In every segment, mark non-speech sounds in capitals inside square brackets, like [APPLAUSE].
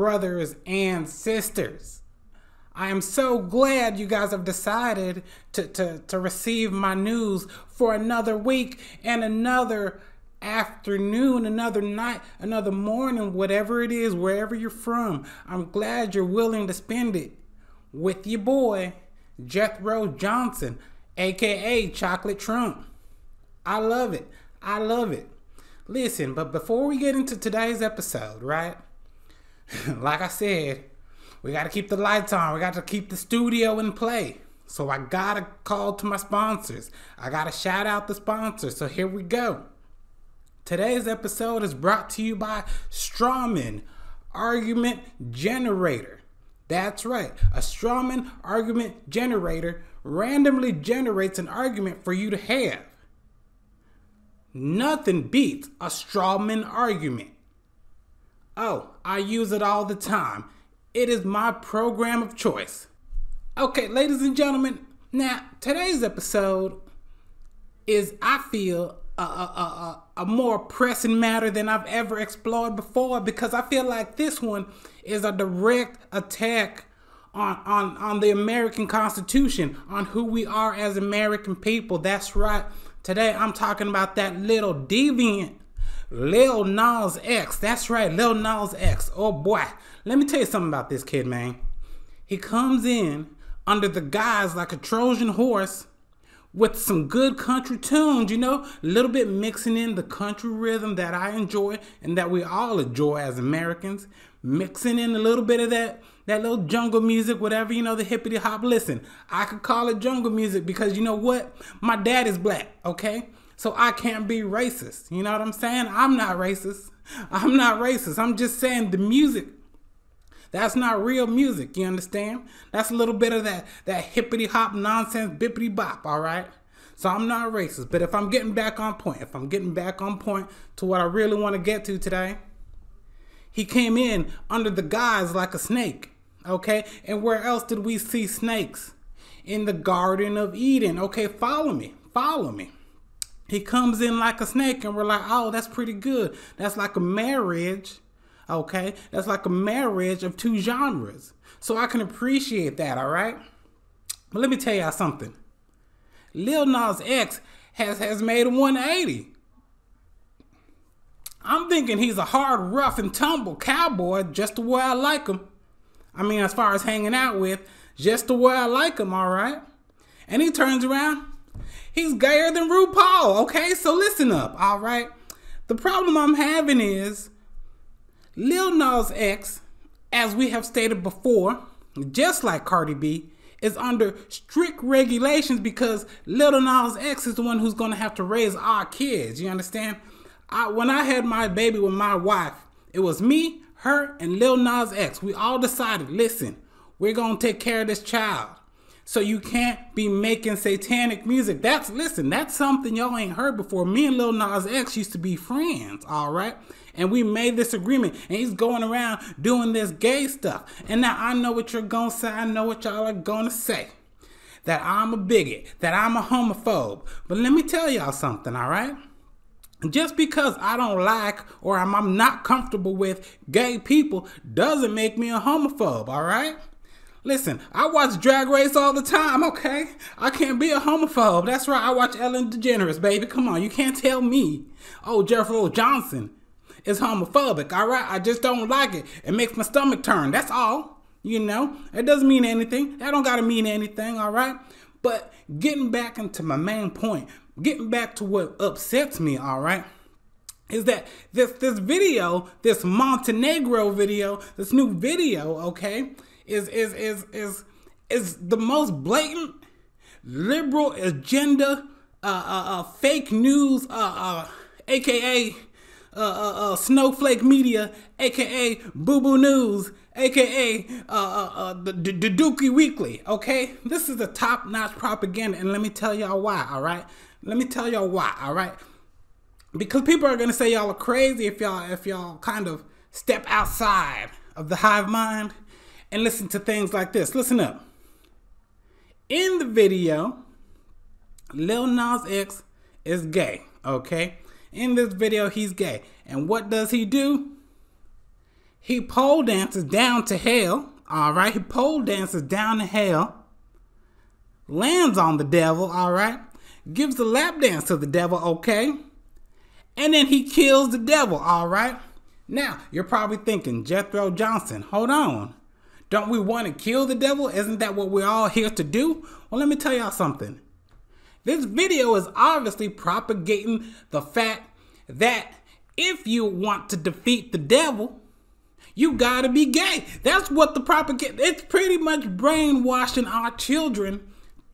brothers and sisters. I am so glad you guys have decided to, to, to receive my news for another week and another afternoon, another night, another morning, whatever it is, wherever you're from. I'm glad you're willing to spend it with your boy, Jethro Johnson, aka Chocolate Trump. I love it. I love it. Listen, but before we get into today's episode, right? [LAUGHS] like I said, we got to keep the lights on. We got to keep the studio in play. So I got to call to my sponsors. I got to shout out the sponsors. So here we go. Today's episode is brought to you by Strawman Argument Generator. That's right. A Strawman argument generator randomly generates an argument for you to have. Nothing beats a Strawman argument. Oh, I use it all the time. It is my program of choice. Okay, ladies and gentlemen, now today's episode is, I feel, a, a, a, a, more pressing matter than I've ever explored before because I feel like this one is a direct attack on, on, on the American Constitution, on who we are as American people. That's right. Today I'm talking about that little deviant Lil Nas X. That's right, Lil Nas X. Oh boy. Let me tell you something about this kid, man. He comes in under the guise like a Trojan horse with some good country tunes, you know, a little bit mixing in the country rhythm that I enjoy and that we all enjoy as Americans, mixing in a little bit of that that little jungle music, whatever, you know, the hippity hop. Listen, I could call it jungle music because you know what? My dad is black, okay? So I can't be racist. You know what I'm saying? I'm not racist. [LAUGHS] I'm not racist. I'm just saying the music. That's not real music, you understand? That's a little bit of that that hippity hop nonsense bippity bop, all right? So I'm not racist, but if I'm getting back on point, if I'm getting back on point to what I really want to get to today, he came in under the guise like a snake, okay? And where else did we see snakes? In the Garden of Eden. Okay, follow me. Follow me he comes in like a snake and we're like oh that's pretty good that's like a marriage okay? That's like a marriage of two genres. So i can appreciate that all right? But let me tell y'all something. Lil nas x has has made a 180 i'm thinking he's a hard rough and tumble cowboy just the way i like him. I mean as far as hanging out with just the way i like him all right? And he turns around He's gayer than RuPaul, okay? So listen up, all right? The problem I'm having is Lil Nas X, as we have stated before, just like Cardi B, is under strict regulations because Lil Nas X is the one who's gonna have to raise our kids. You understand? I, when I had my baby with my wife, it was me, her, and Lil Nas X. We all decided, listen, we're gonna take care of this child. So you can't be making satanic music. That's listen, that's something y'all ain't heard before. Me and Lil Nas X used to be friends, all right? And we made this agreement, and he's going around doing this gay stuff. And now I know what you're gonna say. I know what y'all are gonna say. That I'm a bigot, that I'm a homophobe. But let me tell y'all something, all right? Just because I don't like or I'm, I'm not comfortable with gay people doesn't make me a homophobe, all right? Listen, I watch Drag Race all the time, okay? I can't be a homophobe. That's right, I watch Ellen DeGeneres, baby. Come on, you can't tell me, oh, Jethro Johnson is homophobic, all right? I just don't like it. It makes my stomach turn. That's all, you know? It doesn't mean anything. That don't gotta mean anything, all right? But getting back into my main point, getting back to what upsets me, all right? is that this this video, this Montenegro video, this new video, okay, is is is is is the most blatant liberal agenda, uh, uh, uh fake news, aka uh, uh, uh, snowflake media, aka boo boo news, aka the, the, the Dookie Weekly. Okay, this is the top notch propaganda, and let me tell y'all why. All right, let me tell y'all why. All right, because people are gonna say y'all are crazy if y'all if y'all kind of step outside of the hive mind and listen to things like this. Listen up. In the video, Lil Nas X is gay. Okay? In this video, he's gay. And what does he do? He pole dances down to hell. All right? He pole dances down to hell. Lands on the devil. All right? Gives a lap dance to the devil. Okay? And then he kills the devil. All right? Now, you're probably thinking, Jethro Johnson, hold on. Don't we want to kill the devil? Isn't that what we're all here to do? Well, let me tell y'all something. This video is obviously propagating the fact that if you want to defeat the devil, you gotta be gay. That's what the propaganda, it's pretty much brainwashing our children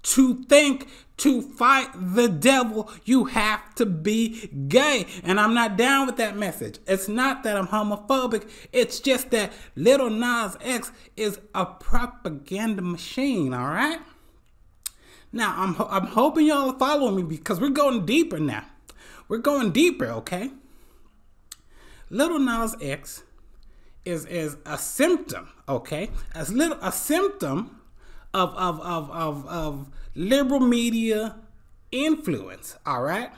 to think to fight the devil, you have to be gay. And I'm not down with that message. It's not that I'm homophobic, it's just that Little Nas X is a propaganda machine, all right? Now, I'm, I'm hoping y'all are following me because we're going deeper now. We're going deeper, okay? Little Nas X is, is a symptom, okay? As little a symptom of, of, of, of, of liberal media influence, all right?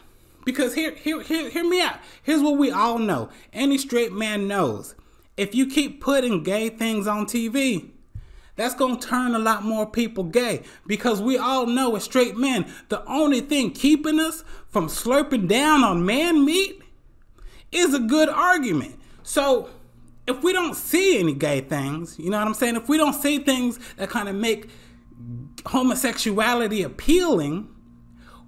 Because here, here, here, hear me out. Here's what we all know. Any straight man knows. If you keep putting gay things on TV, that's going to turn a lot more people gay because we all know as straight men, the only thing keeping us from slurping down on man meat is a good argument. So if we don't see any gay things, you know what I'm saying? If we don't see things that kind of make homosexuality appealing,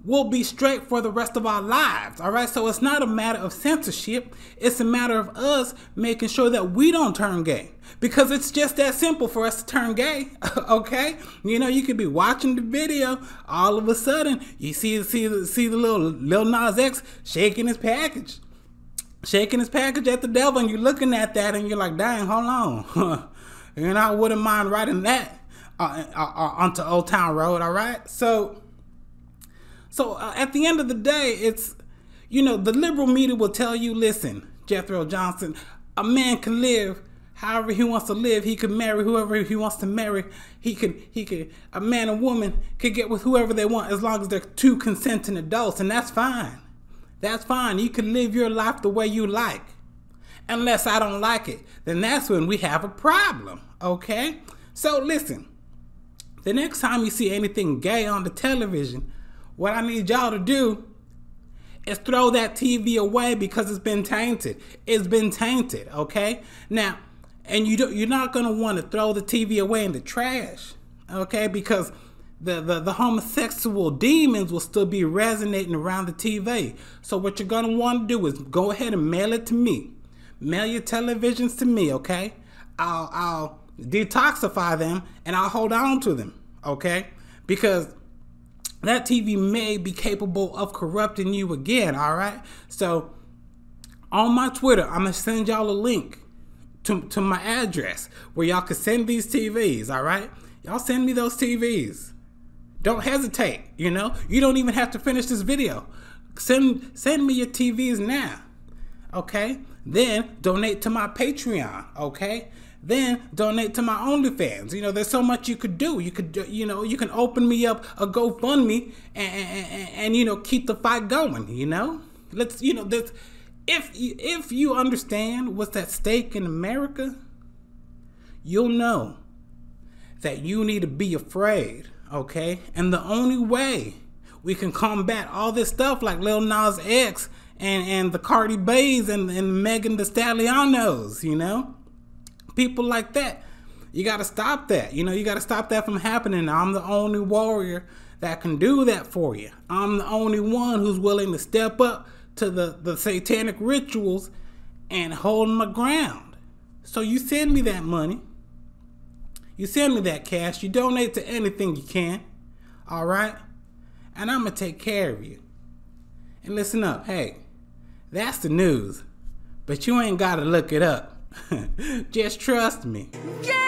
we'll be straight for the rest of our lives. All right. So it's not a matter of censorship. It's a matter of us making sure that we don't turn gay because it's just that simple for us to turn gay. [LAUGHS] okay. You know, you could be watching the video. All of a sudden you see, see, see the little, little Nas X shaking his package, shaking his package at the devil. And you're looking at that and you're like, dang, hold on. you know, I wouldn't mind writing that uh, uh, uh, onto Old Town Road. All right, so so uh, at the end of the day, it's you know the liberal media will tell you, listen, Jethro Johnson, a man can live however he wants to live. He can marry whoever he wants to marry. He can he can a man and woman can get with whoever they want as long as they're two consenting adults, and that's fine. That's fine. You can live your life the way you like. Unless I don't like it, then that's when we have a problem. Okay? So listen, the next time you see anything gay on the television, what I need y'all to do is throw that TV away because it's been tainted. It's been tainted, okay? Now, and you do, you're not gonna want to throw the TV away in the trash, okay? Because the, the, the homosexual demons will still be resonating around the TV. So what you're gonna want to do is go ahead and mail it to me. Mail your televisions to me, okay? I'll I'll detoxify them and I'll hold on to them, okay? Because that TV may be capable of corrupting you again, all right? So on my Twitter, I'm gonna send y'all a link to, to my address where y'all can send these TVs, all right? Y'all send me those TVs. Don't hesitate, you know? You don't even have to finish this video. Send send me your TVs now. Okay? Then donate to my Patreon, okay? Then donate to my OnlyFans. You know, there's so much you could do. You could, you know, you can open me up a GoFundMe and, and, and you know, keep the fight going. You know, let's, you know, this. If if you understand what's at stake in America, you'll know that you need to be afraid. Okay, and the only way we can combat all this stuff like Lil Nas X and and the Cardi B's and and Megan the Stallionos, you know people like that. You got to stop that. You know, you got to stop that from happening. I'm the only warrior that can do that for you. I'm the only one who's willing to step up to the, the satanic rituals and hold my ground. So you send me that money. You send me that cash. You donate to anything you can. All right? And I'm going to take care of you. And listen up. Hey, that's the news. But you ain't got to look it up. Just trust me. Yeah!